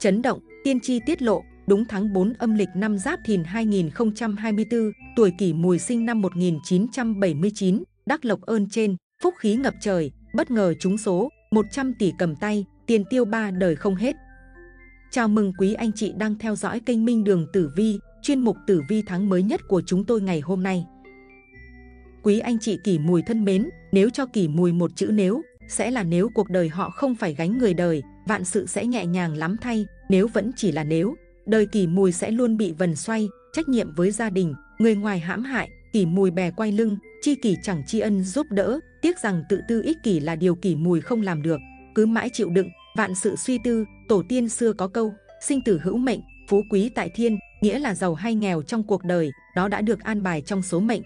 Chấn động, tiên tri tiết lộ, đúng tháng 4 âm lịch năm Giáp Thìn 2024, tuổi Kỷ Mùi sinh năm 1979, đắc lộc ơn trên, phúc khí ngập trời, bất ngờ trúng số, 100 tỷ cầm tay, tiền tiêu ba đời không hết. Chào mừng quý anh chị đang theo dõi kênh Minh Đường Tử Vi, chuyên mục Tử Vi tháng mới nhất của chúng tôi ngày hôm nay. Quý anh chị Kỷ Mùi thân mến, nếu cho Kỷ Mùi một chữ nếu, sẽ là nếu cuộc đời họ không phải gánh người đời, vạn sự sẽ nhẹ nhàng lắm thay, nếu vẫn chỉ là nếu, đời kỳ Mùi sẽ luôn bị vần xoay, trách nhiệm với gia đình, người ngoài hãm hại, kỳ Mùi bè quay lưng, chi kỳ chẳng tri ân giúp đỡ, tiếc rằng tự tư ích kỷ là điều kỳ Mùi không làm được, cứ mãi chịu đựng, vạn sự suy tư, tổ tiên xưa có câu, sinh tử hữu mệnh, phú quý tại thiên, nghĩa là giàu hay nghèo trong cuộc đời, đó đã được an bài trong số mệnh.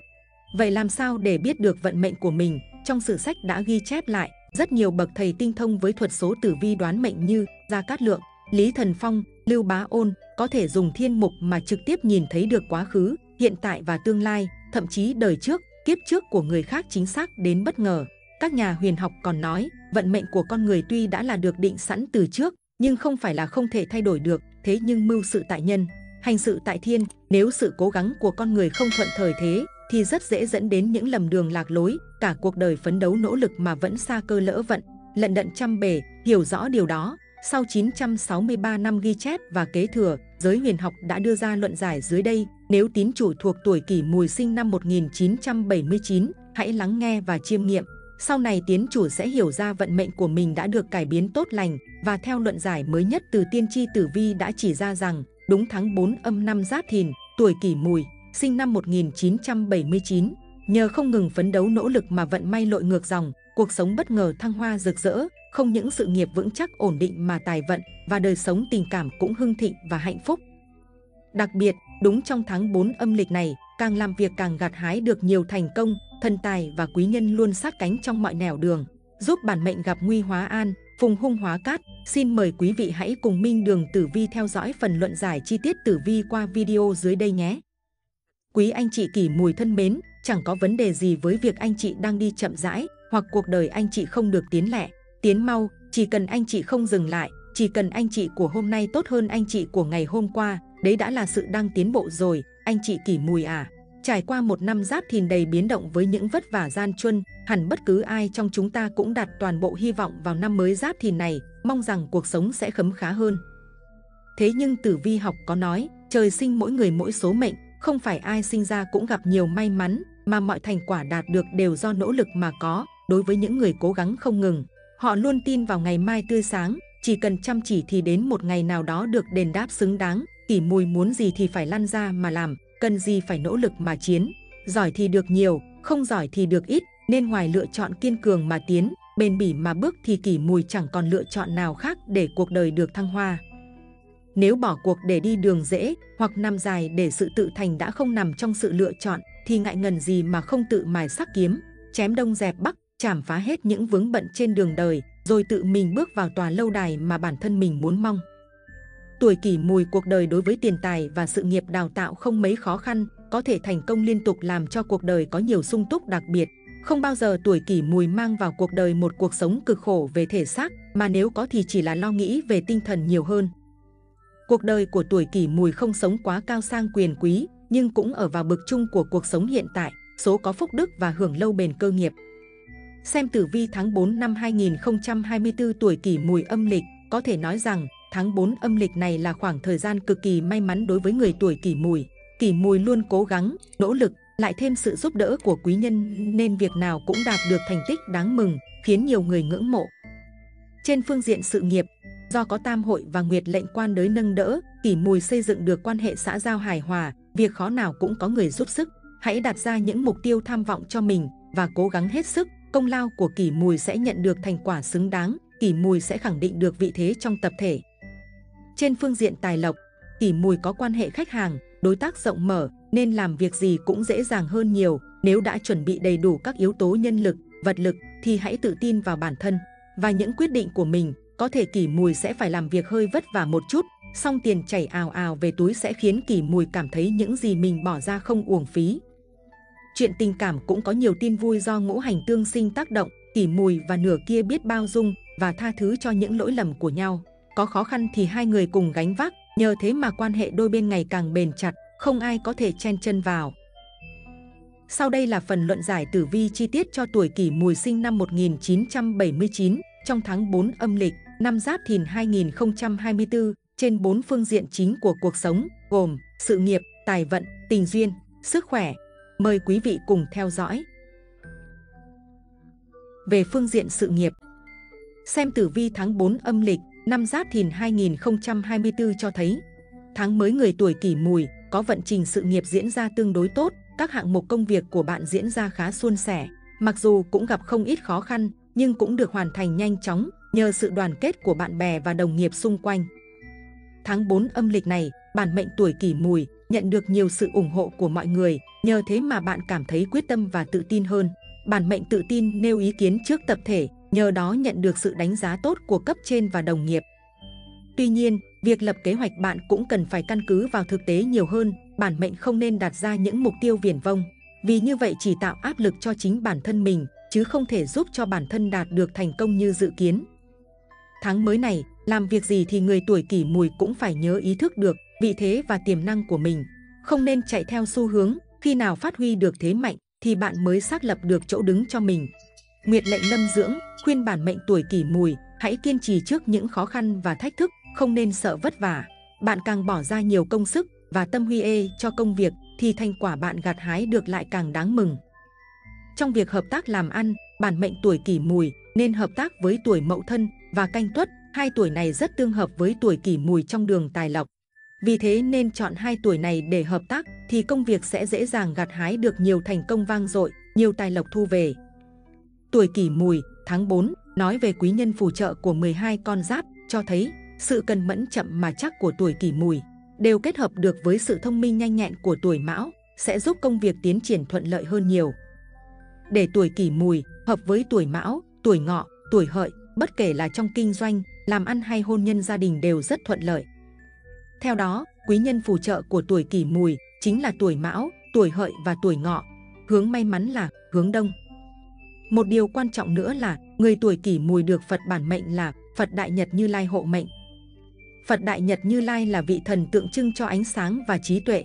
Vậy làm sao để biết được vận mệnh của mình? Trong sử sách đã ghi chép lại, rất nhiều bậc thầy tinh thông với thuật số tử vi đoán mệnh như Gia Cát Lượng, Lý Thần Phong, Lưu Bá Ôn có thể dùng thiên mục mà trực tiếp nhìn thấy được quá khứ, hiện tại và tương lai, thậm chí đời trước, kiếp trước của người khác chính xác đến bất ngờ. Các nhà huyền học còn nói, vận mệnh của con người tuy đã là được định sẵn từ trước, nhưng không phải là không thể thay đổi được, thế nhưng mưu sự tại nhân, hành sự tại thiên, nếu sự cố gắng của con người không thuận thời thế, thì rất dễ dẫn đến những lầm đường lạc lối, cả cuộc đời phấn đấu nỗ lực mà vẫn xa cơ lỡ vận, lận đận trăm bề, hiểu rõ điều đó. Sau 963 năm ghi chép và kế thừa, giới huyền học đã đưa ra luận giải dưới đây. Nếu tín chủ thuộc tuổi kỷ mùi sinh năm 1979, hãy lắng nghe và chiêm nghiệm. Sau này tiến chủ sẽ hiểu ra vận mệnh của mình đã được cải biến tốt lành và theo luận giải mới nhất từ tiên tri tử vi đã chỉ ra rằng đúng tháng 4 âm năm Giáp Thìn, tuổi kỷ mùi, sinh năm 1979, nhờ không ngừng phấn đấu nỗ lực mà vận may lội ngược dòng, cuộc sống bất ngờ thăng hoa rực rỡ, không những sự nghiệp vững chắc ổn định mà tài vận và đời sống tình cảm cũng hưng thịnh và hạnh phúc. Đặc biệt, đúng trong tháng 4 âm lịch này, càng làm việc càng gặt hái được nhiều thành công, thần tài và quý nhân luôn sát cánh trong mọi nẻo đường, giúp bản mệnh gặp nguy hóa an, phùng hung hóa cát. Xin mời quý vị hãy cùng Minh Đường Tử Vi theo dõi phần luận giải chi tiết tử vi qua video dưới đây nhé. Quý anh chị kỷ mùi thân mến, chẳng có vấn đề gì với việc anh chị đang đi chậm rãi hoặc cuộc đời anh chị không được tiến lẹ, tiến mau, chỉ cần anh chị không dừng lại, chỉ cần anh chị của hôm nay tốt hơn anh chị của ngày hôm qua, đấy đã là sự đang tiến bộ rồi, anh chị kỷ mùi à. Trải qua một năm giáp thìn đầy biến động với những vất vả gian truân, hẳn bất cứ ai trong chúng ta cũng đặt toàn bộ hy vọng vào năm mới giáp thìn này, mong rằng cuộc sống sẽ khấm khá hơn. Thế nhưng tử vi học có nói, trời sinh mỗi người mỗi số mệnh, không phải ai sinh ra cũng gặp nhiều may mắn, mà mọi thành quả đạt được đều do nỗ lực mà có. Đối với những người cố gắng không ngừng, họ luôn tin vào ngày mai tươi sáng, chỉ cần chăm chỉ thì đến một ngày nào đó được đền đáp xứng đáng. Tỉ mùi muốn gì thì phải lăn ra mà làm, cần gì phải nỗ lực mà chiến. Giỏi thì được nhiều, không giỏi thì được ít, nên ngoài lựa chọn kiên cường mà tiến, bền bỉ mà bước thì kỷ mùi chẳng còn lựa chọn nào khác để cuộc đời được thăng hoa. Nếu bỏ cuộc để đi đường dễ hoặc nằm dài để sự tự thành đã không nằm trong sự lựa chọn thì ngại ngần gì mà không tự mài sắc kiếm, chém đông dẹp bắc, chảm phá hết những vướng bận trên đường đời rồi tự mình bước vào tòa lâu đài mà bản thân mình muốn mong. Tuổi kỷ mùi cuộc đời đối với tiền tài và sự nghiệp đào tạo không mấy khó khăn, có thể thành công liên tục làm cho cuộc đời có nhiều sung túc đặc biệt. Không bao giờ tuổi kỷ mùi mang vào cuộc đời một cuộc sống cực khổ về thể xác, mà nếu có thì chỉ là lo nghĩ về tinh thần nhiều hơn. Cuộc đời của tuổi kỷ mùi không sống quá cao sang quyền quý, nhưng cũng ở vào bực chung của cuộc sống hiện tại, số có phúc đức và hưởng lâu bền cơ nghiệp. Xem tử vi tháng 4 năm 2024 tuổi kỷ mùi âm lịch, có thể nói rằng tháng 4 âm lịch này là khoảng thời gian cực kỳ may mắn đối với người tuổi kỷ mùi. Kỷ mùi luôn cố gắng, nỗ lực, lại thêm sự giúp đỡ của quý nhân nên việc nào cũng đạt được thành tích đáng mừng, khiến nhiều người ngưỡng mộ. Trên phương diện sự nghiệp, Do có tam hội và nguyệt lệnh quan đới nâng đỡ, kỷ mùi xây dựng được quan hệ xã giao hài hòa, việc khó nào cũng có người giúp sức. Hãy đặt ra những mục tiêu tham vọng cho mình và cố gắng hết sức, công lao của kỷ mùi sẽ nhận được thành quả xứng đáng, kỷ mùi sẽ khẳng định được vị thế trong tập thể. Trên phương diện tài lộc, kỷ mùi có quan hệ khách hàng, đối tác rộng mở nên làm việc gì cũng dễ dàng hơn nhiều. Nếu đã chuẩn bị đầy đủ các yếu tố nhân lực, vật lực thì hãy tự tin vào bản thân và những quyết định của mình có thể kỷ mùi sẽ phải làm việc hơi vất vả một chút, song tiền chảy ào ào về túi sẽ khiến kỷ mùi cảm thấy những gì mình bỏ ra không uổng phí. Chuyện tình cảm cũng có nhiều tin vui do ngũ hành tương sinh tác động, kỷ mùi và nửa kia biết bao dung và tha thứ cho những lỗi lầm của nhau. có khó khăn thì hai người cùng gánh vác, nhờ thế mà quan hệ đôi bên ngày càng bền chặt, không ai có thể chen chân vào. Sau đây là phần luận giải tử vi chi tiết cho tuổi kỷ mùi sinh năm 1979 trong tháng 4 âm lịch năm Giáp Thìn 2024 trên bốn phương diện chính của cuộc sống gồm sự nghiệp, tài vận, tình duyên, sức khỏe. Mời quý vị cùng theo dõi. Về phương diện sự nghiệp, xem tử vi tháng 4 âm lịch năm Giáp Thìn 2024 cho thấy tháng mới người tuổi kỷ mùi có vận trình sự nghiệp diễn ra tương đối tốt, các hạng mục công việc của bạn diễn ra khá suôn sẻ. Mặc dù cũng gặp không ít khó khăn, nhưng cũng được hoàn thành nhanh chóng nhờ sự đoàn kết của bạn bè và đồng nghiệp xung quanh. Tháng 4 âm lịch này, bản mệnh tuổi kỷ mùi nhận được nhiều sự ủng hộ của mọi người, nhờ thế mà bạn cảm thấy quyết tâm và tự tin hơn. Bản mệnh tự tin nêu ý kiến trước tập thể, nhờ đó nhận được sự đánh giá tốt của cấp trên và đồng nghiệp. Tuy nhiên, việc lập kế hoạch bạn cũng cần phải căn cứ vào thực tế nhiều hơn, bản mệnh không nên đặt ra những mục tiêu viển vông, vì như vậy chỉ tạo áp lực cho chính bản thân mình, chứ không thể giúp cho bản thân đạt được thành công như dự kiến. Tháng mới này, làm việc gì thì người tuổi kỷ mùi cũng phải nhớ ý thức được vị thế và tiềm năng của mình. Không nên chạy theo xu hướng, khi nào phát huy được thế mạnh thì bạn mới xác lập được chỗ đứng cho mình. Nguyệt lệnh lâm dưỡng, khuyên bản mệnh tuổi kỷ mùi, hãy kiên trì trước những khó khăn và thách thức, không nên sợ vất vả. Bạn càng bỏ ra nhiều công sức và tâm huy ê cho công việc thì thành quả bạn gặt hái được lại càng đáng mừng. Trong việc hợp tác làm ăn, bản mệnh tuổi kỷ mùi nên hợp tác với tuổi mậu thân và canh tuất. Hai tuổi này rất tương hợp với tuổi kỷ mùi trong đường tài lộc. Vì thế nên chọn hai tuổi này để hợp tác thì công việc sẽ dễ dàng gặt hái được nhiều thành công vang dội, nhiều tài lộc thu về. Tuổi kỷ mùi, tháng 4, nói về quý nhân phù trợ của 12 con giáp, cho thấy sự cần mẫn chậm mà chắc của tuổi kỷ mùi đều kết hợp được với sự thông minh nhanh nhẹn của tuổi mão sẽ giúp công việc tiến triển thuận lợi hơn nhiều. Để tuổi kỷ mùi hợp với tuổi mão, tuổi ngọ, tuổi hợi, bất kể là trong kinh doanh, làm ăn hay hôn nhân gia đình đều rất thuận lợi. Theo đó, quý nhân phù trợ của tuổi kỷ mùi chính là tuổi mão, tuổi hợi và tuổi ngọ. Hướng may mắn là hướng đông. Một điều quan trọng nữa là người tuổi kỷ mùi được Phật bản mệnh là Phật Đại Nhật Như Lai hộ mệnh. Phật Đại Nhật Như Lai là vị thần tượng trưng cho ánh sáng và trí tuệ.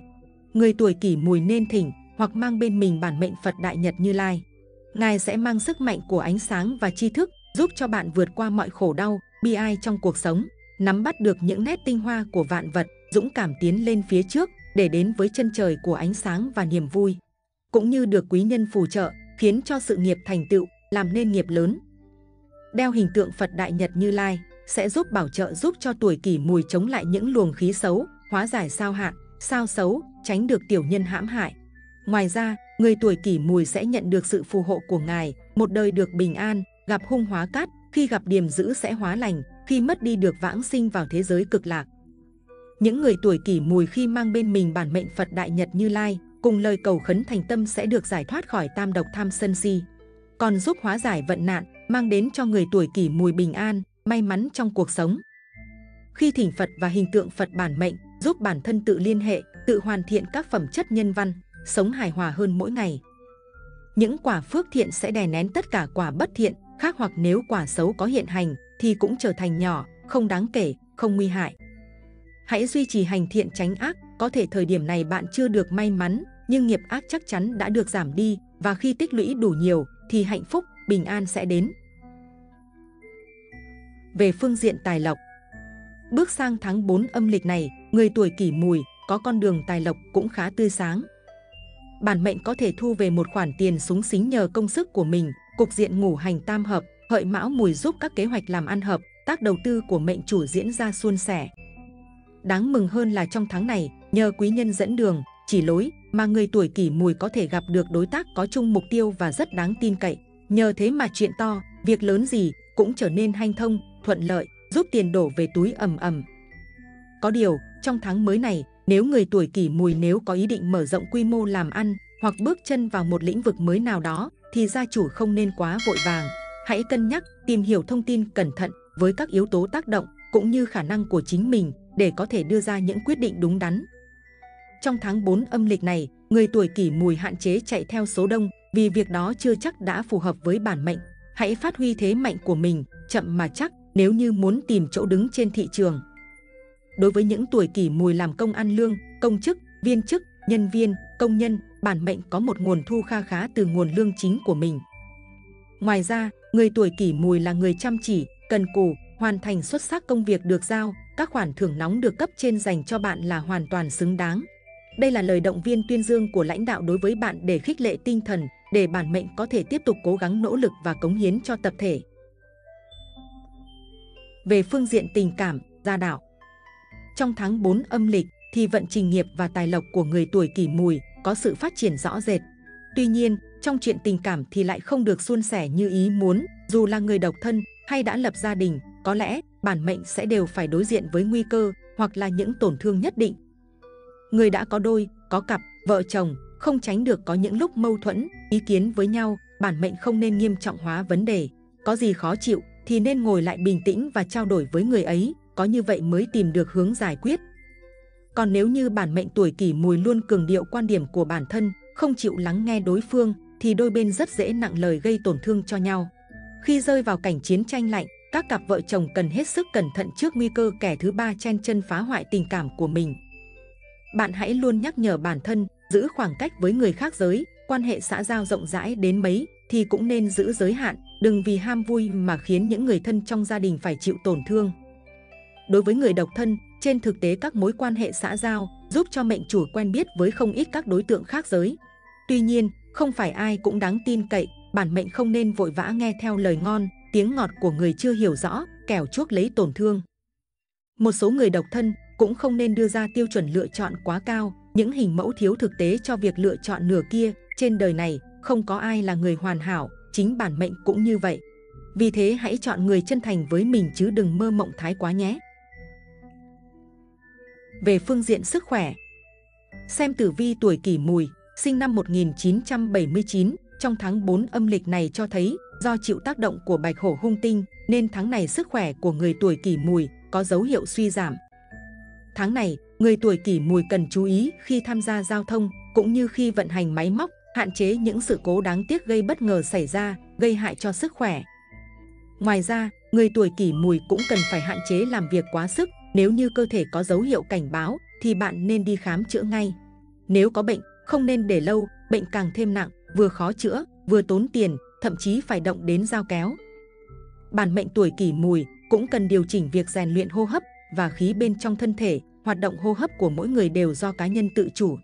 Người tuổi kỷ mùi nên thỉnh hoặc mang bên mình bản mệnh Phật Đại Nhật Như Lai. Ngài sẽ mang sức mạnh của ánh sáng và tri thức giúp cho bạn vượt qua mọi khổ đau, bi ai trong cuộc sống, nắm bắt được những nét tinh hoa của vạn vật, dũng cảm tiến lên phía trước để đến với chân trời của ánh sáng và niềm vui. Cũng như được quý nhân phù trợ, khiến cho sự nghiệp thành tựu, làm nên nghiệp lớn. Đeo hình tượng Phật Đại Nhật Như Lai sẽ giúp bảo trợ giúp cho tuổi kỷ mùi chống lại những luồng khí xấu, hóa giải sao hạn, sao xấu, tránh được tiểu nhân hãm hại. Ngoài ra, người tuổi kỷ mùi sẽ nhận được sự phù hộ của Ngài, một đời được bình an, gặp hung hóa cát, khi gặp điềm dữ sẽ hóa lành, khi mất đi được vãng sinh vào thế giới cực lạc. Những người tuổi kỷ mùi khi mang bên mình bản mệnh Phật Đại Nhật Như Lai, cùng lời cầu khấn thành tâm sẽ được giải thoát khỏi tam độc tham sân si. Còn giúp hóa giải vận nạn, mang đến cho người tuổi kỷ mùi bình an, may mắn trong cuộc sống. Khi thỉnh Phật và hình tượng Phật bản mệnh, giúp bản thân tự liên hệ, tự hoàn thiện các phẩm chất nhân văn, sống hài hòa hơn mỗi ngày. Những quả phước thiện sẽ đè nén tất cả quả bất thiện, khác hoặc nếu quả xấu có hiện hành thì cũng trở thành nhỏ, không đáng kể, không nguy hại. Hãy duy trì hành thiện tránh ác, có thể thời điểm này bạn chưa được may mắn, nhưng nghiệp ác chắc chắn đã được giảm đi và khi tích lũy đủ nhiều thì hạnh phúc, bình an sẽ đến. Về phương diện tài lộc Bước sang tháng 4 âm lịch này, người tuổi kỷ mùi có con đường tài lộc cũng khá tươi sáng. Bản mệnh có thể thu về một khoản tiền súng xính nhờ công sức của mình, cục diện ngủ hành tam hợp, hợi mão mùi giúp các kế hoạch làm ăn hợp, tác đầu tư của mệnh chủ diễn ra suôn sẻ. Đáng mừng hơn là trong tháng này, nhờ quý nhân dẫn đường, chỉ lối mà người tuổi kỷ mùi có thể gặp được đối tác có chung mục tiêu và rất đáng tin cậy. Nhờ thế mà chuyện to, việc lớn gì cũng trở nên hanh thông, thuận lợi, giúp tiền đổ về túi ầm ầm. Có điều, trong tháng mới này, nếu người tuổi kỷ mùi nếu có ý định mở rộng quy mô làm ăn hoặc bước chân vào một lĩnh vực mới nào đó, thì gia chủ không nên quá vội vàng. Hãy cân nhắc, tìm hiểu thông tin cẩn thận với các yếu tố tác động cũng như khả năng của chính mình để có thể đưa ra những quyết định đúng đắn. Trong tháng 4 âm lịch này, người tuổi kỷ mùi hạn chế chạy theo số đông vì việc đó chưa chắc đã phù hợp với bản mệnh. Hãy phát huy thế mạnh của mình, chậm mà chắc, nếu như muốn tìm chỗ đứng trên thị trường. Đối với những tuổi kỷ mùi làm công ăn lương, công chức, viên chức, nhân viên, công nhân, bản mệnh có một nguồn thu kha khá từ nguồn lương chính của mình. Ngoài ra, người tuổi kỷ mùi là người chăm chỉ, cần cù, hoàn thành xuất sắc công việc được giao, các khoản thưởng nóng được cấp trên dành cho bạn là hoàn toàn xứng đáng. Đây là lời động viên tuyên dương của lãnh đạo đối với bạn để khích lệ tinh thần, để bản mệnh có thể tiếp tục cố gắng nỗ lực và cống hiến cho tập thể. Về phương diện tình cảm, gia đạo Trong tháng 4 âm lịch thì vận trình nghiệp và tài lộc của người tuổi kỷ mùi có sự phát triển rõ rệt. Tuy nhiên, trong chuyện tình cảm thì lại không được suôn sẻ như ý muốn, dù là người độc thân hay đã lập gia đình, có lẽ bản mệnh sẽ đều phải đối diện với nguy cơ hoặc là những tổn thương nhất định. Người đã có đôi, có cặp, vợ chồng, không tránh được có những lúc mâu thuẫn, ý kiến với nhau, bản mệnh không nên nghiêm trọng hóa vấn đề. Có gì khó chịu thì nên ngồi lại bình tĩnh và trao đổi với người ấy, có như vậy mới tìm được hướng giải quyết. Còn nếu như bản mệnh tuổi kỷ mùi luôn cường điệu quan điểm của bản thân, không chịu lắng nghe đối phương, thì đôi bên rất dễ nặng lời gây tổn thương cho nhau. Khi rơi vào cảnh chiến tranh lạnh, các cặp vợ chồng cần hết sức cẩn thận trước nguy cơ kẻ thứ ba chen chân phá hoại tình cảm của mình. Bạn hãy luôn nhắc nhở bản thân, giữ khoảng cách với người khác giới, quan hệ xã giao rộng rãi đến mấy thì cũng nên giữ giới hạn, đừng vì ham vui mà khiến những người thân trong gia đình phải chịu tổn thương. Đối với người độc thân, trên thực tế các mối quan hệ xã giao giúp cho mệnh chủ quen biết với không ít các đối tượng khác giới. Tuy nhiên, không phải ai cũng đáng tin cậy, bản mệnh không nên vội vã nghe theo lời ngon, tiếng ngọt của người chưa hiểu rõ, kẻo chuốc lấy tổn thương. Một số người độc thân cũng không nên đưa ra tiêu chuẩn lựa chọn quá cao, những hình mẫu thiếu thực tế cho việc lựa chọn nửa kia. Trên đời này, không có ai là người hoàn hảo, chính bản mệnh cũng như vậy. Vì thế hãy chọn người chân thành với mình chứ đừng mơ mộng thái quá nhé. Về phương diện sức khỏe Xem tử vi tuổi kỷ mùi, sinh năm 1979, trong tháng 4 âm lịch này cho thấy do chịu tác động của bạch hổ hung tinh nên tháng này sức khỏe của người tuổi kỷ mùi có dấu hiệu suy giảm. Tháng này, người tuổi kỷ mùi cần chú ý khi tham gia giao thông cũng như khi vận hành máy móc, hạn chế những sự cố đáng tiếc gây bất ngờ xảy ra, gây hại cho sức khỏe. Ngoài ra, người tuổi kỷ mùi cũng cần phải hạn chế làm việc quá sức, nếu như cơ thể có dấu hiệu cảnh báo thì bạn nên đi khám chữa ngay. Nếu có bệnh, không nên để lâu, bệnh càng thêm nặng, vừa khó chữa, vừa tốn tiền, thậm chí phải động đến dao kéo. Bản mệnh tuổi kỷ mùi cũng cần điều chỉnh việc rèn luyện hô hấp và khí bên trong thân thể, hoạt động hô hấp của mỗi người đều do cá nhân tự chủ.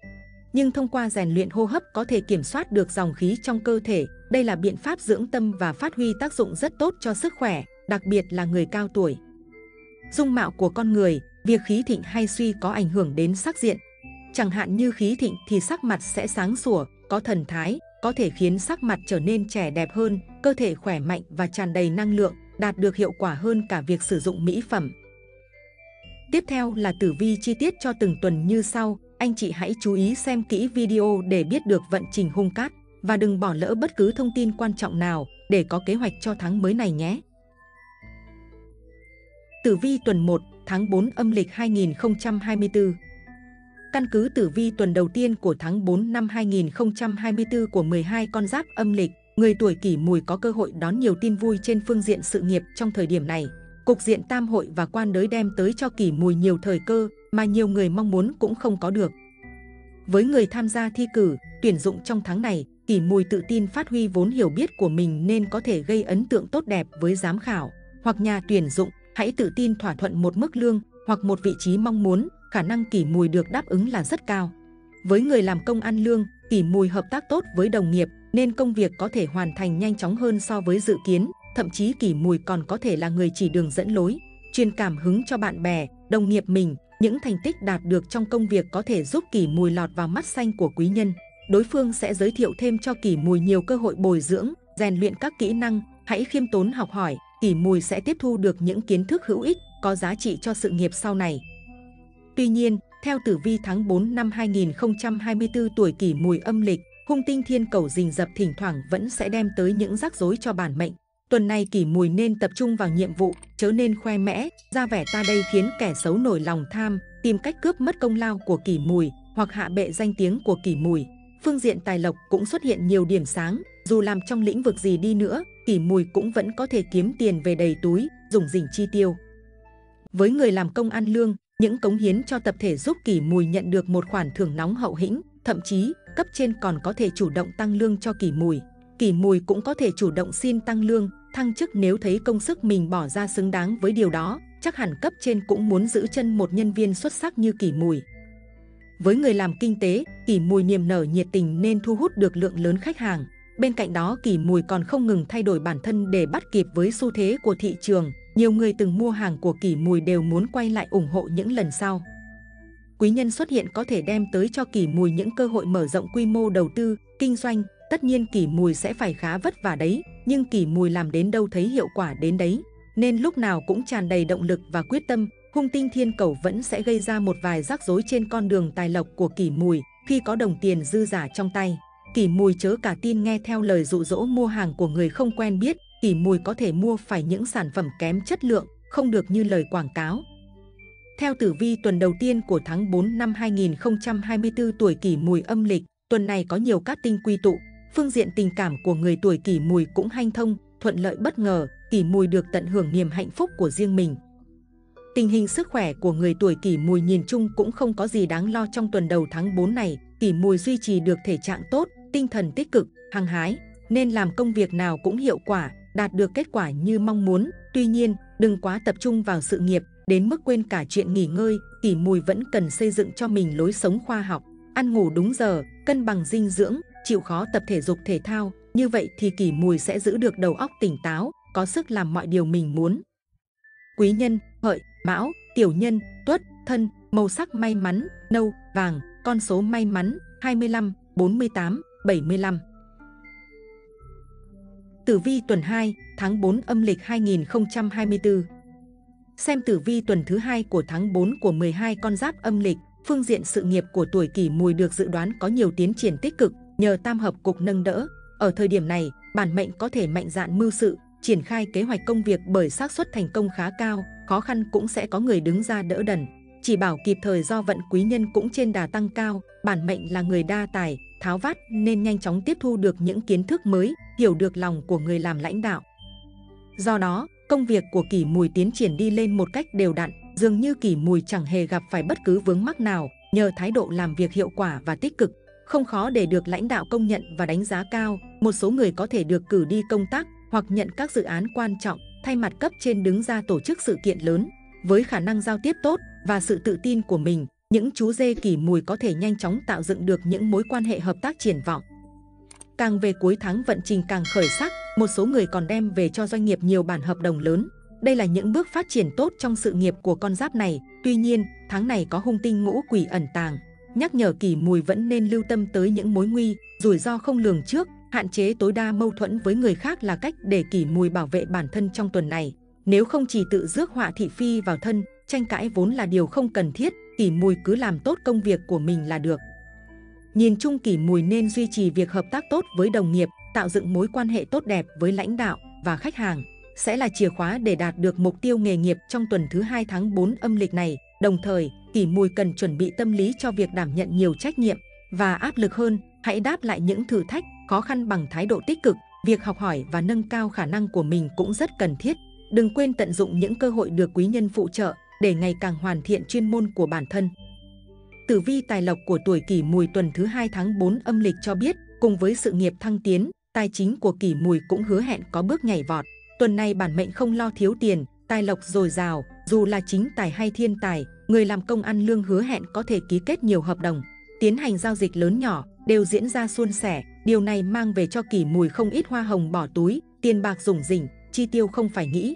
Nhưng thông qua rèn luyện hô hấp có thể kiểm soát được dòng khí trong cơ thể. Đây là biện pháp dưỡng tâm và phát huy tác dụng rất tốt cho sức khỏe, đặc biệt là người cao tuổi. Dung mạo của con người, việc khí thịnh hay suy có ảnh hưởng đến sắc diện. Chẳng hạn như khí thịnh thì sắc mặt sẽ sáng sủa, có thần thái, có thể khiến sắc mặt trở nên trẻ đẹp hơn, cơ thể khỏe mạnh và tràn đầy năng lượng, đạt được hiệu quả hơn cả việc sử dụng mỹ phẩm. Tiếp theo là tử vi chi tiết cho từng tuần như sau. Anh chị hãy chú ý xem kỹ video để biết được vận trình hung cát và đừng bỏ lỡ bất cứ thông tin quan trọng nào để có kế hoạch cho tháng mới này nhé. Tử vi tuần 1, tháng 4 âm lịch 2024 Căn cứ tử vi tuần đầu tiên của tháng 4 năm 2024 của 12 con giáp âm lịch, người tuổi kỷ mùi có cơ hội đón nhiều tin vui trên phương diện sự nghiệp trong thời điểm này. Cục diện tam hội và quan đới đem tới cho kỷ mùi nhiều thời cơ mà nhiều người mong muốn cũng không có được. Với người tham gia thi cử, tuyển dụng trong tháng này, kỷ mùi tự tin phát huy vốn hiểu biết của mình nên có thể gây ấn tượng tốt đẹp với giám khảo hoặc nhà tuyển dụng. Hãy tự tin thỏa thuận một mức lương hoặc một vị trí mong muốn, khả năng kỷ mùi được đáp ứng là rất cao. Với người làm công ăn lương, kỷ mùi hợp tác tốt với đồng nghiệp nên công việc có thể hoàn thành nhanh chóng hơn so với dự kiến. Thậm chí kỷ mùi còn có thể là người chỉ đường dẫn lối, truyền cảm hứng cho bạn bè, đồng nghiệp mình. Những thành tích đạt được trong công việc có thể giúp kỷ mùi lọt vào mắt xanh của quý nhân. Đối phương sẽ giới thiệu thêm cho kỷ mùi nhiều cơ hội bồi dưỡng, rèn luyện các kỹ năng. Hãy khiêm tốn học hỏi, kỷ mùi sẽ tiếp thu được những kiến thức hữu ích, có giá trị cho sự nghiệp sau này. Tuy nhiên, theo tử vi tháng 4 năm 2024 tuổi kỷ mùi âm lịch, hung tinh thiên cầu rình rập thỉnh thoảng vẫn sẽ đem tới những rắc rối cho bản mệnh. Tuần này kỷ mùi nên tập trung vào nhiệm vụ, chớ nên khoe mẽ, ra vẻ ta đây khiến kẻ xấu nổi lòng tham, tìm cách cướp mất công lao của kỷ mùi hoặc hạ bệ danh tiếng của kỷ mùi phương diện tài lộc cũng xuất hiện nhiều điểm sáng, dù làm trong lĩnh vực gì đi nữa, kỷ mùi cũng vẫn có thể kiếm tiền về đầy túi, dùng dình chi tiêu. Với người làm công ăn lương, những cống hiến cho tập thể giúp kỷ mùi nhận được một khoản thưởng nóng hậu hĩnh, thậm chí cấp trên còn có thể chủ động tăng lương cho kỷ mùi. Kỷ mùi cũng có thể chủ động xin tăng lương, thăng chức nếu thấy công sức mình bỏ ra xứng đáng với điều đó, chắc hẳn cấp trên cũng muốn giữ chân một nhân viên xuất sắc như kỷ mùi. Với người làm kinh tế, kỷ mùi niềm nở nhiệt tình nên thu hút được lượng lớn khách hàng. Bên cạnh đó kỷ mùi còn không ngừng thay đổi bản thân để bắt kịp với xu thế của thị trường. Nhiều người từng mua hàng của kỷ mùi đều muốn quay lại ủng hộ những lần sau. Quý nhân xuất hiện có thể đem tới cho kỷ mùi những cơ hội mở rộng quy mô đầu tư, kinh doanh. Tất nhiên kỷ mùi sẽ phải khá vất vả đấy, nhưng kỷ mùi làm đến đâu thấy hiệu quả đến đấy. Nên lúc nào cũng tràn đầy động lực và quyết tâm, hung tinh thiên cầu vẫn sẽ gây ra một vài rắc rối trên con đường tài lộc của kỷ mùi khi có đồng tiền dư giả trong tay. Kỷ mùi chớ cả tin nghe theo lời dụ dỗ mua hàng của người không quen biết, kỷ mùi có thể mua phải những sản phẩm kém chất lượng, không được như lời quảng cáo. Theo tử vi tuần đầu tiên của tháng 4 năm 2024 tuổi kỷ mùi âm lịch, tuần này có nhiều cát tinh quy tụ, phương diện tình cảm của người tuổi kỷ mùi cũng hanh thông, thuận lợi bất ngờ, kỷ mùi được tận hưởng niềm hạnh phúc của riêng mình. Tình hình sức khỏe của người tuổi kỷ mùi nhìn chung cũng không có gì đáng lo trong tuần đầu tháng 4 này. Kỷ mùi duy trì được thể trạng tốt, tinh thần tích cực, hăng hái, nên làm công việc nào cũng hiệu quả, đạt được kết quả như mong muốn. Tuy nhiên, đừng quá tập trung vào sự nghiệp, đến mức quên cả chuyện nghỉ ngơi. Kỷ mùi vẫn cần xây dựng cho mình lối sống khoa học, ăn ngủ đúng giờ, cân bằng dinh dưỡng, chịu khó tập thể dục thể thao. Như vậy thì kỷ mùi sẽ giữ được đầu óc tỉnh táo, có sức làm mọi điều mình muốn. Quý nhân, hợi, mão, tiểu nhân, tuất, thân, màu sắc may mắn, nâu, vàng, con số may mắn 25, 48, 75. Tử vi tuần 2, tháng 4 âm lịch 2024. Xem tử vi tuần thứ hai của tháng 4 của 12 con giáp âm lịch, phương diện sự nghiệp của tuổi kỷ mùi được dự đoán có nhiều tiến triển tích cực nhờ tam hợp cục nâng đỡ. Ở thời điểm này, bản mệnh có thể mạnh dạn mưu sự, triển khai kế hoạch công việc bởi xác suất thành công khá cao, khó khăn cũng sẽ có người đứng ra đỡ đần. Chỉ bảo kịp thời do vận quý nhân cũng trên đà tăng cao, bản mệnh là người đa tài, tháo vát nên nhanh chóng tiếp thu được những kiến thức mới, hiểu được lòng của người làm lãnh đạo. Do đó, công việc của kỷ mùi tiến triển đi lên một cách đều đặn, dường như kỷ mùi chẳng hề gặp phải bất cứ vướng mắc nào, nhờ thái độ làm việc hiệu quả và tích cực, không khó để được lãnh đạo công nhận và đánh giá cao. Một số người có thể được cử đi công tác hoặc nhận các dự án quan trọng, thay mặt cấp trên đứng ra tổ chức sự kiện lớn. Với khả năng giao tiếp tốt và sự tự tin của mình, những chú dê kỳ mùi có thể nhanh chóng tạo dựng được những mối quan hệ hợp tác triển vọng. Càng về cuối tháng vận trình càng khởi sắc, một số người còn đem về cho doanh nghiệp nhiều bản hợp đồng lớn. Đây là những bước phát triển tốt trong sự nghiệp của con giáp này. Tuy nhiên, tháng này có hung tinh ngũ quỷ ẩn tàng. Nhắc nhở kỳ mùi vẫn nên lưu tâm tới những mối nguy, rủi ro không lường trước, Hạn chế tối đa mâu thuẫn với người khác là cách để kỷ mùi bảo vệ bản thân trong tuần này. Nếu không chỉ tự rước họa thị phi vào thân, tranh cãi vốn là điều không cần thiết, kỷ mùi cứ làm tốt công việc của mình là được. Nhìn chung kỷ mùi nên duy trì việc hợp tác tốt với đồng nghiệp, tạo dựng mối quan hệ tốt đẹp với lãnh đạo và khách hàng sẽ là chìa khóa để đạt được mục tiêu nghề nghiệp trong tuần thứ hai tháng 4 âm lịch này. Đồng thời, kỷ mùi cần chuẩn bị tâm lý cho việc đảm nhận nhiều trách nhiệm và áp lực hơn. Hãy đáp lại những thử thách khó khăn bằng thái độ tích cực, việc học hỏi và nâng cao khả năng của mình cũng rất cần thiết. Đừng quên tận dụng những cơ hội được quý nhân phụ trợ để ngày càng hoàn thiện chuyên môn của bản thân. Tử vi tài lộc của tuổi kỷ mùi tuần thứ hai tháng 4 âm lịch cho biết, cùng với sự nghiệp thăng tiến, tài chính của kỷ mùi cũng hứa hẹn có bước nhảy vọt. Tuần này bản mệnh không lo thiếu tiền, tài lộc dồi dào, dù là chính tài hay thiên tài, người làm công ăn lương hứa hẹn có thể ký kết nhiều hợp đồng, tiến hành giao dịch lớn nhỏ, đều diễn ra suôn sẻ. Điều này mang về cho kỷ mùi không ít hoa hồng bỏ túi, tiền bạc rủng rỉnh, chi tiêu không phải nghĩ.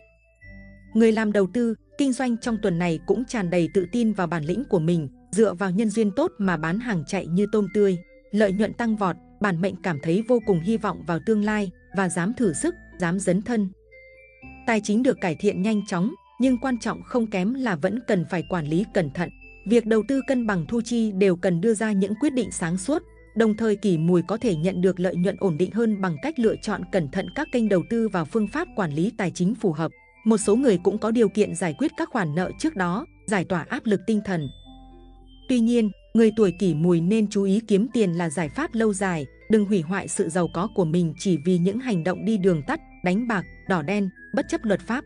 Người làm đầu tư, kinh doanh trong tuần này cũng tràn đầy tự tin vào bản lĩnh của mình, dựa vào nhân duyên tốt mà bán hàng chạy như tôm tươi. Lợi nhuận tăng vọt, bản mệnh cảm thấy vô cùng hy vọng vào tương lai và dám thử sức, dám dấn thân. Tài chính được cải thiện nhanh chóng, nhưng quan trọng không kém là vẫn cần phải quản lý cẩn thận. Việc đầu tư cân bằng thu chi đều cần đưa ra những quyết định sáng suốt, Đồng thời kỷ mùi có thể nhận được lợi nhuận ổn định hơn bằng cách lựa chọn cẩn thận các kênh đầu tư và phương pháp quản lý tài chính phù hợp. Một số người cũng có điều kiện giải quyết các khoản nợ trước đó, giải tỏa áp lực tinh thần. Tuy nhiên, người tuổi kỷ mùi nên chú ý kiếm tiền là giải pháp lâu dài, đừng hủy hoại sự giàu có của mình chỉ vì những hành động đi đường tắt, đánh bạc, đỏ đen, bất chấp luật pháp.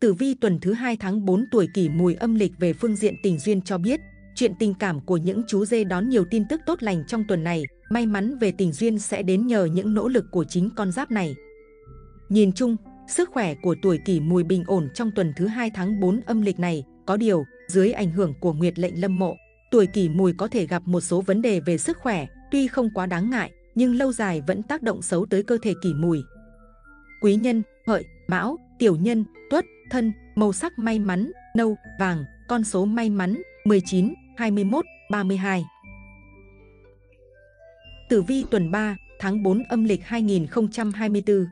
Tử vi tuần thứ hai tháng 4 tuổi kỷ mùi âm lịch về phương diện tình duyên cho biết, chuyện tình cảm của những chú dê đón nhiều tin tức tốt lành trong tuần này, may mắn về tình duyên sẽ đến nhờ những nỗ lực của chính con giáp này. Nhìn chung, sức khỏe của tuổi kỷ mùi bình ổn trong tuần thứ hai tháng 4 âm lịch này, có điều, dưới ảnh hưởng của nguyệt lệnh lâm mộ, tuổi kỷ mùi có thể gặp một số vấn đề về sức khỏe, tuy không quá đáng ngại, nhưng lâu dài vẫn tác động xấu tới cơ thể kỷ mùi. Quý nhân, hợi, mão, tiểu nhân, tuất, thân, màu sắc may mắn, nâu, vàng, con số may mắn 19, 21, 32. Tử vi tuần 3, tháng 4 âm lịch 2024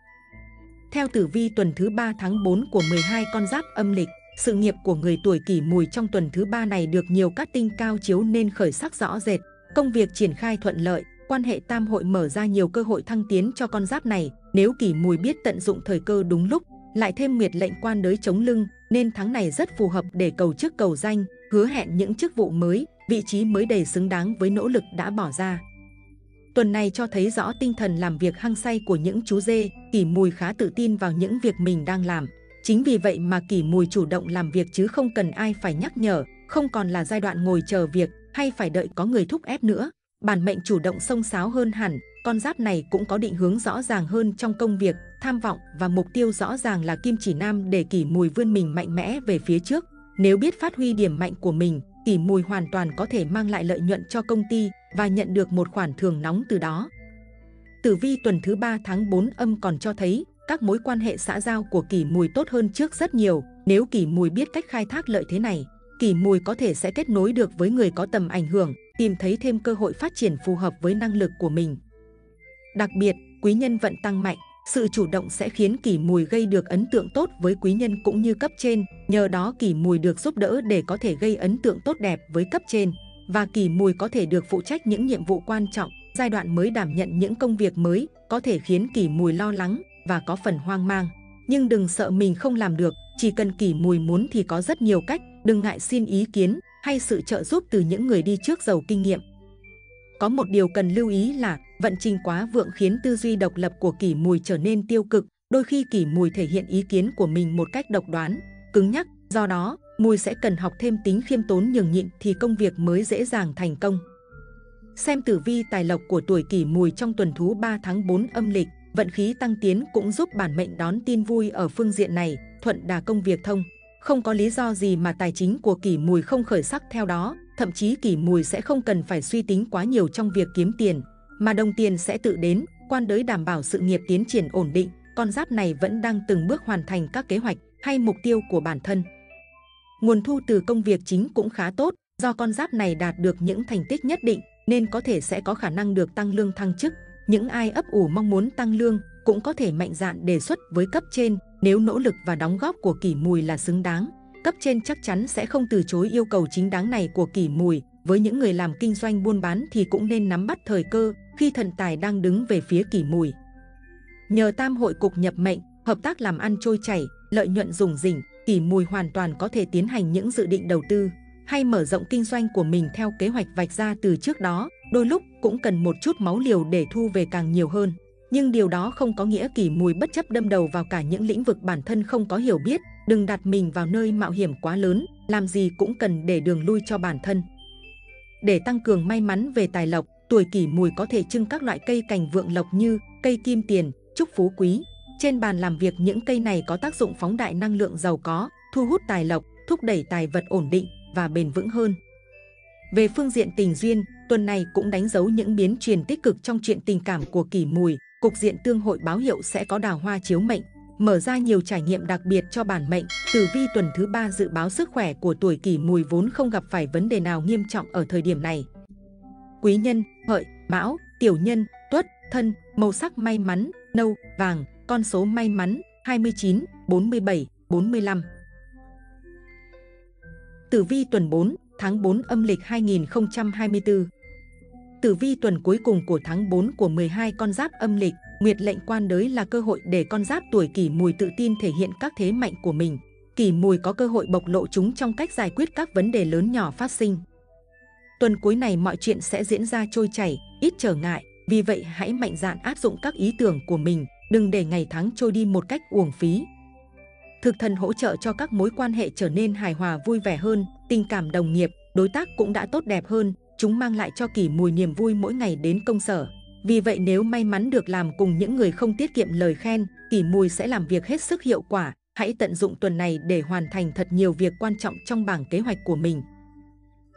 Theo tử vi tuần thứ 3 tháng 4 của 12 con giáp âm lịch, sự nghiệp của người tuổi kỷ mùi trong tuần thứ ba này được nhiều cát tinh cao chiếu nên khởi sắc rõ rệt. Công việc triển khai thuận lợi, quan hệ tam hội mở ra nhiều cơ hội thăng tiến cho con giáp này. Nếu kỷ mùi biết tận dụng thời cơ đúng lúc, lại thêm nguyệt lệnh quan đới chống lưng, nên tháng này rất phù hợp để cầu chức cầu danh, hứa hẹn những chức vụ mới, vị trí mới đầy xứng đáng với nỗ lực đã bỏ ra. Tuần này cho thấy rõ tinh thần làm việc hăng say của những chú dê, kỷ mùi khá tự tin vào những việc mình đang làm. Chính vì vậy mà kỷ mùi chủ động làm việc chứ không cần ai phải nhắc nhở, không còn là giai đoạn ngồi chờ việc hay phải đợi có người thúc ép nữa. Bản mệnh chủ động sông sáo hơn hẳn, con giáp này cũng có định hướng rõ ràng hơn trong công việc, tham vọng và mục tiêu rõ ràng là kim chỉ nam để kỷ mùi vươn mình mạnh mẽ về phía trước. Nếu biết phát huy điểm mạnh của mình, kỷ mùi hoàn toàn có thể mang lại lợi nhuận cho công ty và nhận được một khoản thưởng nóng từ đó. Tử vi tuần thứ 3 tháng 4 âm còn cho thấy các mối quan hệ xã giao của kỷ mùi tốt hơn trước rất nhiều. Nếu kỷ mùi biết cách khai thác lợi thế này, kỷ mùi có thể sẽ kết nối được với người có tầm ảnh hưởng, tìm thấy thêm cơ hội phát triển phù hợp với năng lực của mình. Đặc biệt, quý nhân vận tăng mạnh, sự chủ động sẽ khiến kỷ mùi gây được ấn tượng tốt với quý nhân cũng như cấp trên. Nhờ đó kỷ mùi được giúp đỡ để có thể gây ấn tượng tốt đẹp với cấp trên. Và kỷ mùi có thể được phụ trách những nhiệm vụ quan trọng, giai đoạn mới đảm nhận những công việc mới, có thể khiến kỷ mùi lo lắng và có phần hoang mang. Nhưng đừng sợ mình không làm được, chỉ cần kỷ mùi muốn thì có rất nhiều cách, đừng ngại xin ý kiến hay sự trợ giúp từ những người đi trước giàu kinh nghiệm. Có một điều cần lưu ý là vận trình quá vượng khiến tư duy độc lập của kỷ mùi trở nên tiêu cực. Đôi khi kỷ mùi thể hiện ý kiến của mình một cách độc đoán, cứng nhắc. Do đó, mùi sẽ cần học thêm tính khiêm tốn nhường nhịn thì công việc mới dễ dàng thành công. Xem tử vi tài lộc của tuổi kỷ mùi trong tuần thú 3 tháng 4 âm lịch, vận khí tăng tiến cũng giúp bản mệnh đón tin vui ở phương diện này, thuận đà công việc thông. Không có lý do gì mà tài chính của kỷ mùi không khởi sắc theo đó, thậm chí kỷ mùi sẽ không cần phải suy tính quá nhiều trong việc kiếm tiền, mà đồng tiền sẽ tự đến, quan đới đảm bảo sự nghiệp tiến triển ổn định, con giáp này vẫn đang từng bước hoàn thành các kế hoạch hay mục tiêu của bản thân. Nguồn thu từ công việc chính cũng khá tốt, do con giáp này đạt được những thành tích nhất định nên có thể sẽ có khả năng được tăng lương thăng chức. Những ai ấp ủ mong muốn tăng lương cũng có thể mạnh dạn đề xuất với cấp trên nếu nỗ lực và đóng góp của kỷ mùi là xứng đáng cấp trên chắc chắn sẽ không từ chối yêu cầu chính đáng này của kỷ mùi. Với những người làm kinh doanh buôn bán thì cũng nên nắm bắt thời cơ khi thần tài đang đứng về phía kỷ mùi. Nhờ tam hội cục nhập mệnh, hợp tác làm ăn trôi chảy, lợi nhuận rủng rỉnh, kỷ mùi hoàn toàn có thể tiến hành những dự định đầu tư hay mở rộng kinh doanh của mình theo kế hoạch vạch ra từ trước đó. Đôi lúc cũng cần một chút máu liều để thu về càng nhiều hơn. Nhưng điều đó không có nghĩa kỷ mùi bất chấp đâm đầu vào cả những lĩnh vực bản thân không có hiểu biết, đừng đặt mình vào nơi mạo hiểm quá lớn, làm gì cũng cần để đường lui cho bản thân. Để tăng cường may mắn về tài lộc, tuổi kỷ mùi có thể trưng các loại cây cành vượng lộc như cây kim tiền, trúc phú quý. Trên bàn làm việc những cây này có tác dụng phóng đại năng lượng giàu có, thu hút tài lộc, thúc đẩy tài vật ổn định và bền vững hơn. Về phương diện tình duyên, tuần này cũng đánh dấu những biến chuyển tích cực trong chuyện tình cảm của kỷ mùi. Cục diện tương hội báo hiệu sẽ có đào hoa chiếu mệnh, mở ra nhiều trải nghiệm đặc biệt cho bản mệnh. Tử vi tuần thứ ba dự báo sức khỏe của tuổi kỷ mùi vốn không gặp phải vấn đề nào nghiêm trọng ở thời điểm này. Quý nhân, hợi, mão, tiểu nhân, tuất, thân, màu sắc may mắn, nâu, vàng, con số may mắn 29, 47, 45. Tử vi tuần 4, tháng 4 âm lịch 2024 Tử vi tuần cuối cùng của tháng 4 của 12 con giáp âm lịch, Nguyệt lệnh quan đới là cơ hội để con giáp tuổi kỷ mùi tự tin thể hiện các thế mạnh của mình. Kỷ mùi có cơ hội bộc lộ chúng trong cách giải quyết các vấn đề lớn nhỏ phát sinh. Tuần cuối này mọi chuyện sẽ diễn ra trôi chảy, ít trở ngại. Vì vậy hãy mạnh dạn áp dụng các ý tưởng của mình, đừng để ngày tháng trôi đi một cách uổng phí. Thực thần hỗ trợ cho các mối quan hệ trở nên hài hòa vui vẻ hơn, tình cảm đồng nghiệp, đối tác cũng đã tốt đẹp hơn, chúng mang lại cho kỷ mùi niềm vui mỗi ngày đến công sở. Vì vậy nếu may mắn được làm cùng những người không tiết kiệm lời khen, kỷ mùi sẽ làm việc hết sức hiệu quả. Hãy tận dụng tuần này để hoàn thành thật nhiều việc quan trọng trong bảng kế hoạch của mình.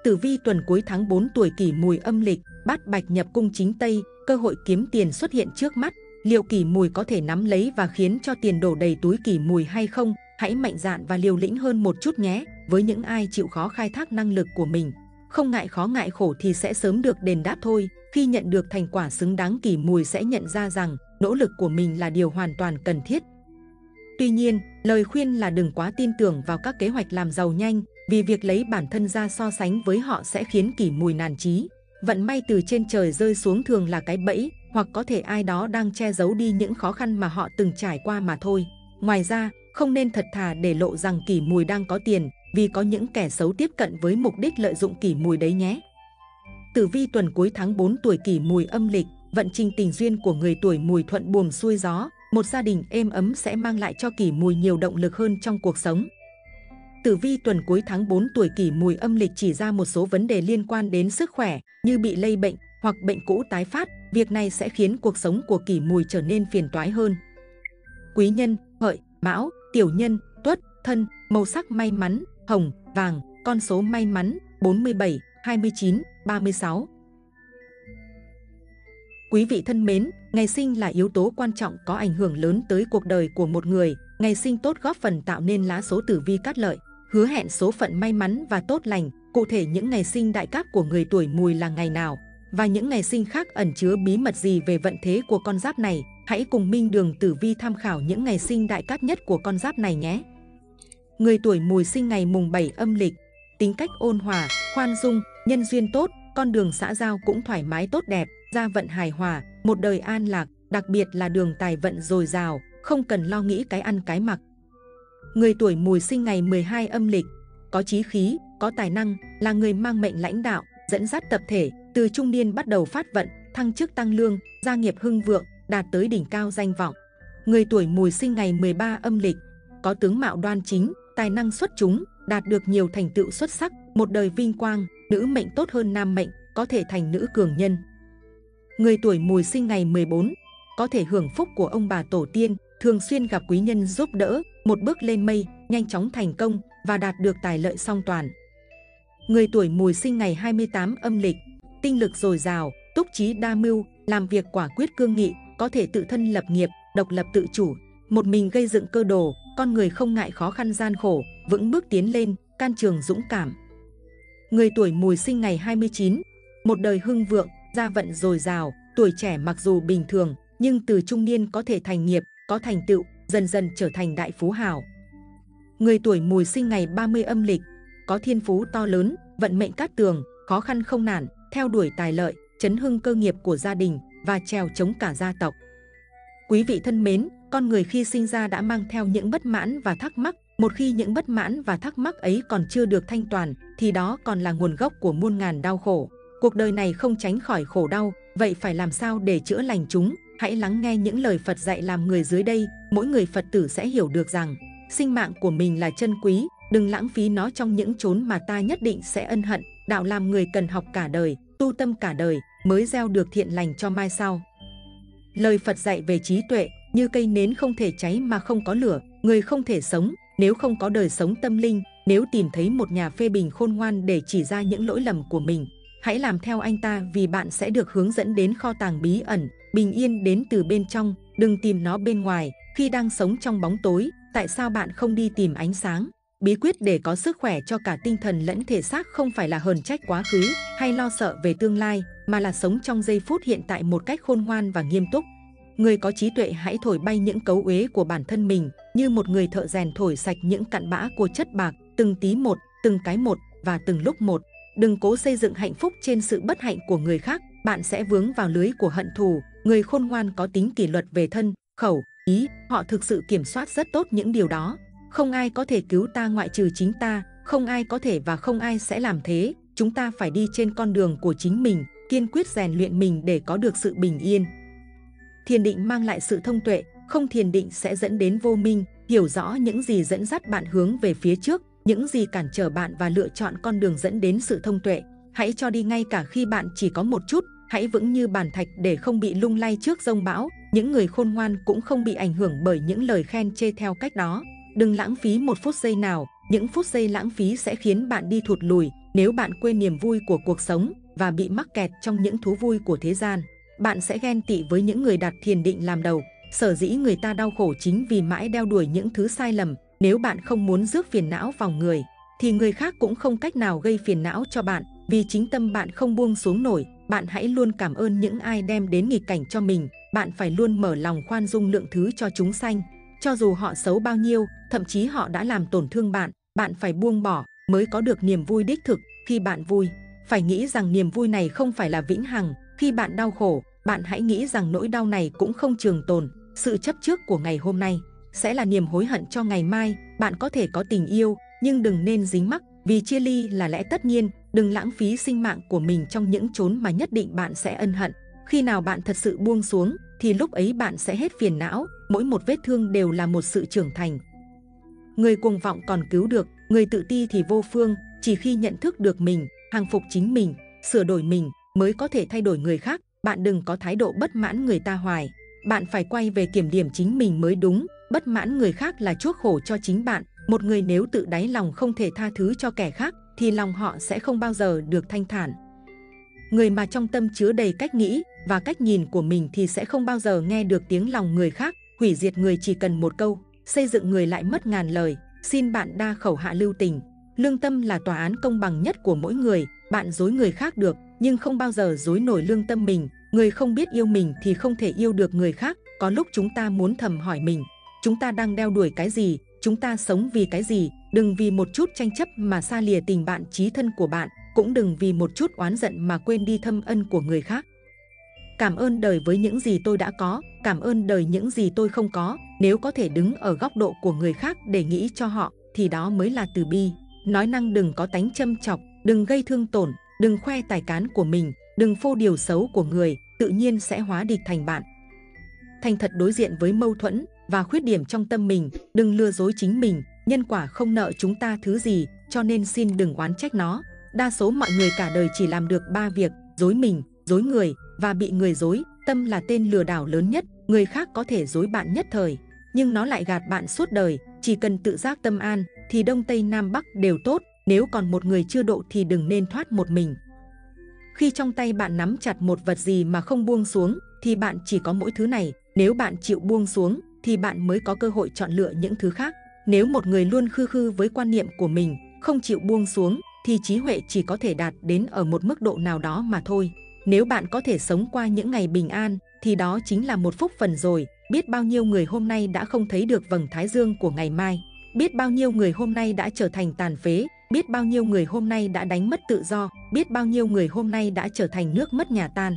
Tử vi tuần cuối tháng 4 tuổi kỷ mùi âm lịch, bát bạch nhập cung chính Tây, cơ hội kiếm tiền xuất hiện trước mắt. Liệu kỷ mùi có thể nắm lấy và khiến cho tiền đổ đầy túi kỷ mùi hay không? Hãy mạnh dạn và liều lĩnh hơn một chút nhé, với những ai chịu khó khai thác năng lực của mình. Không ngại khó ngại khổ thì sẽ sớm được đền đáp thôi. Khi nhận được thành quả xứng đáng kỳ mùi sẽ nhận ra rằng nỗ lực của mình là điều hoàn toàn cần thiết. Tuy nhiên, lời khuyên là đừng quá tin tưởng vào các kế hoạch làm giàu nhanh, vì việc lấy bản thân ra so sánh với họ sẽ khiến kỳ mùi nản trí. Vận may từ trên trời rơi xuống thường là cái bẫy, hoặc có thể ai đó đang che giấu đi những khó khăn mà họ từng trải qua mà thôi. Ngoài ra, không nên thật thà để lộ rằng kỷ mùi đang có tiền, vì có những kẻ xấu tiếp cận với mục đích lợi dụng kỷ mùi đấy nhé. Tử vi tuần cuối tháng 4 tuổi kỷ mùi âm lịch, vận trình tình duyên của người tuổi mùi thuận buồm xuôi gió, một gia đình êm ấm sẽ mang lại cho kỷ mùi nhiều động lực hơn trong cuộc sống. Tử vi tuần cuối tháng 4 tuổi kỷ mùi âm lịch chỉ ra một số vấn đề liên quan đến sức khỏe như bị lây bệnh hoặc bệnh cũ tái phát. Việc này sẽ khiến cuộc sống của kỷ mùi trở nên phiền toái hơn. Quý nhân, hợi, mão, tiểu nhân, tuất, thân, màu sắc may mắn, hồng, vàng, con số may mắn 47, 29, 36. Quý vị thân mến, ngày sinh là yếu tố quan trọng có ảnh hưởng lớn tới cuộc đời của một người. Ngày sinh tốt góp phần tạo nên lá số tử vi cát lợi, hứa hẹn số phận may mắn và tốt lành. Cụ thể những ngày sinh đại cát của người tuổi mùi là ngày nào và những ngày sinh khác ẩn chứa bí mật gì về vận thế của con giáp này. Hãy cùng Minh Đường Tử Vi tham khảo những ngày sinh đại cát nhất của con giáp này nhé. Người tuổi mùi sinh ngày mùng 7 âm lịch, tính cách ôn hòa, khoan dung, nhân duyên tốt, con đường xã giao cũng thoải mái tốt đẹp, gia vận hài hòa, một đời an lạc, đặc biệt là đường tài vận dồi dào, không cần lo nghĩ cái ăn cái mặc. Người tuổi mùi sinh ngày 12 âm lịch, có trí khí, có tài năng, là người mang mệnh lãnh đạo, dẫn dắt tập thể, từ trung niên bắt đầu phát vận, thăng chức tăng lương, gia nghiệp hưng vượng, đạt tới đỉnh cao danh vọng. Người tuổi mùi sinh ngày 13 âm lịch, có tướng mạo đoan chính, tài năng xuất chúng, đạt được nhiều thành tựu xuất sắc, một đời vinh quang, nữ mệnh tốt hơn nam mệnh, có thể thành nữ cường nhân. Người tuổi mùi sinh ngày 14, có thể hưởng phúc của ông bà tổ tiên, thường xuyên gặp quý nhân giúp đỡ, một bước lên mây, nhanh chóng thành công và đạt được tài lợi song toàn. Người tuổi mùi sinh ngày 28 âm lịch, tinh lực dồi dào, túc trí đa mưu, làm việc quả quyết cương nghị, có thể tự thân lập nghiệp, độc lập tự chủ, một mình gây dựng cơ đồ, con người không ngại khó khăn gian khổ, vững bước tiến lên, can trường dũng cảm. Người tuổi mùi sinh ngày 29, một đời hưng vượng, gia vận dồi dào, tuổi trẻ mặc dù bình thường, nhưng từ trung niên có thể thành nghiệp, có thành tựu, dần dần trở thành đại phú hào. Người tuổi mùi sinh ngày 30 âm lịch, có thiên phú to lớn, vận mệnh cát tường, khó khăn không nản, theo đuổi tài lợi, chấn hưng cơ nghiệp của gia đình và trèo chống cả gia tộc. Quý vị thân mến, con người khi sinh ra đã mang theo những bất mãn và thắc mắc. Một khi những bất mãn và thắc mắc ấy còn chưa được thanh toàn, thì đó còn là nguồn gốc của muôn ngàn đau khổ. Cuộc đời này không tránh khỏi khổ đau, vậy phải làm sao để chữa lành chúng? Hãy lắng nghe những lời Phật dạy làm người dưới đây, mỗi người Phật tử sẽ hiểu được rằng sinh mạng của mình là chân quý, đừng lãng phí nó trong những chốn mà ta nhất định sẽ ân hận. Đạo làm người cần học cả đời, tu tâm cả đời mới gieo được thiện lành cho mai sau. Lời Phật dạy về trí tuệ, như cây nến không thể cháy mà không có lửa, người không thể sống nếu không có đời sống tâm linh. Nếu tìm thấy một nhà phê bình khôn ngoan để chỉ ra những lỗi lầm của mình, hãy làm theo anh ta vì bạn sẽ được hướng dẫn đến kho tàng bí ẩn, bình yên đến từ bên trong, đừng tìm nó bên ngoài. Khi đang sống trong bóng tối, tại sao bạn không đi tìm ánh sáng? Bí quyết để có sức khỏe cho cả tinh thần lẫn thể xác không phải là hờn trách quá khứ hay lo sợ về tương lai, mà là sống trong giây phút hiện tại một cách khôn ngoan và nghiêm túc. Người có trí tuệ hãy thổi bay những cấu uế của bản thân mình, như một người thợ rèn thổi sạch những cặn bã của chất bạc, từng tí một, từng cái một và từng lúc một. Đừng cố xây dựng hạnh phúc trên sự bất hạnh của người khác, bạn sẽ vướng vào lưới của hận thù. Người khôn ngoan có tính kỷ luật về thân, khẩu, ý, họ thực sự kiểm soát rất tốt những điều đó. Không ai có thể cứu ta ngoại trừ chính ta, không ai có thể và không ai sẽ làm thế. chúng ta phải đi trên con đường của chính mình, kiên quyết rèn luyện mình để có được sự bình yên. Thiền định mang lại sự thông tuệ, không thiền định sẽ dẫn đến vô minh, hiểu rõ những gì dẫn dắt bạn hướng về phía trước, những gì cản trở bạn và lựa chọn con đường dẫn đến sự thông tuệ. Hãy cho đi ngay cả khi bạn chỉ có một chút, hãy vững như bàn thạch để không bị lung lay trước rông bão. Những người khôn ngoan cũng không bị ảnh hưởng bởi những lời khen chê theo cách đó. Đừng lãng phí một phút giây nào, những phút giây lãng phí sẽ khiến bạn đi thụt lùi nếu bạn quên niềm vui của cuộc sống và bị mắc kẹt trong những thú vui của thế gian. Bạn sẽ ghen tị với những người đặt thiền định làm đầu. Sở dĩ người ta đau khổ chính vì mãi đeo đuổi những thứ sai lầm. Nếu bạn không muốn rước phiền não vào người, thì người khác cũng không cách nào gây phiền não cho bạn. Vì chính tâm bạn không buông xuống nổi, bạn hãy luôn cảm ơn những ai đem đến nghịch cảnh cho mình. Bạn phải luôn mở lòng khoan dung lượng thứ cho chúng sanh. Cho dù họ xấu bao nhiêu, thậm chí họ đã làm tổn thương bạn, bạn phải buông bỏ mới có được niềm vui đích thực khi bạn vui. Phải nghĩ rằng niềm vui này không phải là vĩnh hằng. Khi bạn đau khổ, bạn hãy nghĩ rằng nỗi đau này cũng không trường tồn. Sự chấp trước của ngày hôm nay sẽ là niềm hối hận cho ngày mai. Bạn có thể có tình yêu, nhưng đừng nên dính mắc vì chia ly là lẽ tất nhiên. Đừng lãng phí sinh mạng của mình trong những chốn mà nhất định bạn sẽ ân hận. Khi nào bạn thật sự buông xuống, thì lúc ấy bạn sẽ hết phiền não. Mỗi một vết thương đều là một sự trưởng thành. Người cuồng vọng còn cứu được, người tự ti thì vô phương. Chỉ khi nhận thức được mình, hàng phục chính mình, sửa đổi mình mới có thể thay đổi người khác. Bạn đừng có thái độ bất mãn người ta hoài. Bạn phải quay về kiểm điểm chính mình mới đúng. Bất mãn người khác là chuốc khổ cho chính bạn. Một người nếu tự đáy lòng không thể tha thứ cho kẻ khác, thì lòng họ sẽ không bao giờ được thanh thản. Người mà trong tâm chứa đầy cách nghĩ và cách nhìn của mình thì sẽ không bao giờ nghe được tiếng lòng người khác. Hủy diệt người chỉ cần một câu, xây dựng người lại mất ngàn lời. Xin bạn đa khẩu hạ lưu tình. Lương tâm là tòa án công bằng nhất của mỗi người. Bạn dối người khác được, nhưng không bao giờ dối nổi lương tâm mình. Người không biết yêu mình thì không thể yêu được người khác. Có lúc chúng ta muốn thầm hỏi mình, chúng ta đang đeo đuổi cái gì? Chúng ta sống vì cái gì? Đừng vì một chút tranh chấp mà xa lìa tình bạn trí thân của bạn. Cũng đừng vì một chút oán giận mà quên đi thâm ân của người khác. Cảm ơn đời với những gì tôi đã có, cảm ơn đời những gì tôi không có. Nếu có thể đứng ở góc độ của người khác để nghĩ cho họ, thì đó mới là từ bi. Nói năng đừng có tánh châm chọc, đừng gây thương tổn, đừng khoe tài cán của mình, đừng phô điều xấu của người, tự nhiên sẽ hóa địch thành bạn. Thành thật đối diện với mâu thuẫn và khuyết điểm trong tâm mình, đừng lừa dối chính mình, nhân quả không nợ chúng ta thứ gì, cho nên xin đừng oán trách nó. Đa số mọi người cả đời chỉ làm được ba việc, dối mình, dối người và bị người dối. Tâm là tên lừa đảo lớn nhất, người khác có thể dối bạn nhất thời, nhưng nó lại gạt bạn suốt đời. Chỉ cần tự giác tâm an, thì Đông Tây Nam Bắc đều tốt. Nếu còn một người chưa độ thì đừng nên thoát một mình. Khi trong tay bạn nắm chặt một vật gì mà không buông xuống, thì bạn chỉ có mỗi thứ này. Nếu bạn chịu buông xuống, thì bạn mới có cơ hội chọn lựa những thứ khác. Nếu một người luôn khư khư với quan niệm của mình, không chịu buông xuống, thì trí huệ chỉ có thể đạt đến ở một mức độ nào đó mà thôi. Nếu bạn có thể sống qua những ngày bình an, thì đó chính là một phúc phần rồi. Biết bao nhiêu người hôm nay đã không thấy được vầng thái dương của ngày mai. Biết bao nhiêu người hôm nay đã trở thành tàn phế. Biết bao nhiêu người hôm nay đã đánh mất tự do. Biết bao nhiêu người hôm nay đã trở thành nước mất nhà tan.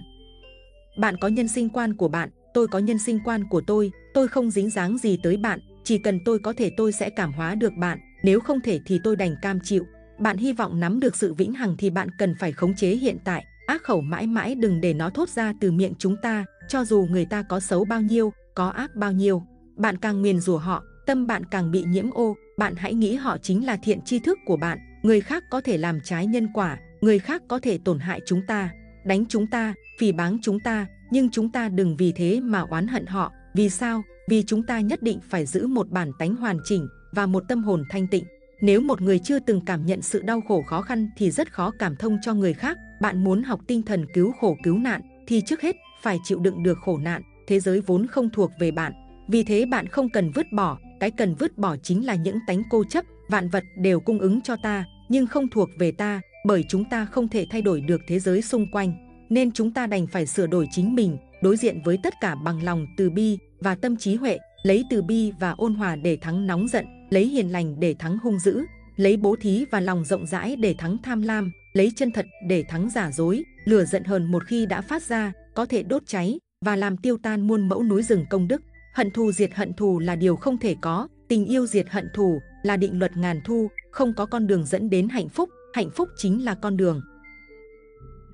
Bạn có nhân sinh quan của bạn, tôi có nhân sinh quan của tôi. Tôi không dính dáng gì tới bạn. Chỉ cần tôi có thể tôi sẽ cảm hóa được bạn. Nếu không thể thì tôi đành cam chịu. Bạn hy vọng nắm được sự vĩnh hằng thì bạn cần phải khống chế hiện tại ác khẩu mãi mãi đừng để nó thốt ra từ miệng chúng ta, cho dù người ta có xấu bao nhiêu, có ác bao nhiêu. Bạn càng nguyền rủa họ, tâm bạn càng bị nhiễm ô, bạn hãy nghĩ họ chính là thiện tri thức của bạn. Người khác có thể làm trái nhân quả, người khác có thể tổn hại chúng ta, đánh chúng ta, phỉ báng chúng ta, nhưng chúng ta đừng vì thế mà oán hận họ. Vì sao? Vì chúng ta nhất định phải giữ một bản tánh hoàn chỉnh và một tâm hồn thanh tịnh. Nếu một người chưa từng cảm nhận sự đau khổ khó khăn thì rất khó cảm thông cho người khác. Bạn muốn học tinh thần cứu khổ cứu nạn thì trước hết phải chịu đựng được khổ nạn. Thế giới vốn không thuộc về bạn. Vì thế bạn không cần vứt bỏ. Cái cần vứt bỏ chính là những tánh cô chấp. Vạn vật đều cung ứng cho ta, nhưng không thuộc về ta, bởi chúng ta không thể thay đổi được thế giới xung quanh. Nên chúng ta đành phải sửa đổi chính mình, đối diện với tất cả bằng lòng từ bi và tâm trí huệ, lấy từ bi và ôn hòa để thắng nóng giận, lấy hiền lành để thắng hung dữ, lấy bố thí và lòng rộng rãi để thắng tham lam, lấy chân thật để thắng giả dối. Lửa giận hờn một khi đã phát ra, có thể đốt cháy và làm tiêu tan muôn mẫu núi rừng công đức. Hận thù diệt hận thù là điều không thể có, tình yêu diệt hận thù là định luật ngàn thu, không có con đường dẫn đến hạnh phúc, hạnh phúc chính là con đường.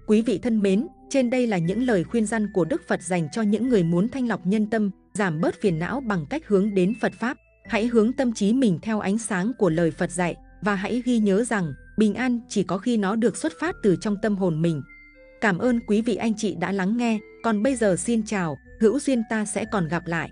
Quý vị thân mến, trên đây là những lời khuyên răn của Đức Phật dành cho những người muốn thanh lọc nhân tâm, giảm bớt phiền não bằng cách hướng đến Phật Pháp. Hãy hướng tâm trí mình theo ánh sáng của lời Phật dạy và hãy ghi nhớ rằng bình an chỉ có khi nó được xuất phát từ trong tâm hồn mình. Cảm ơn quý vị anh chị đã lắng nghe. Còn bây giờ xin chào, hữu duyên ta sẽ còn gặp lại.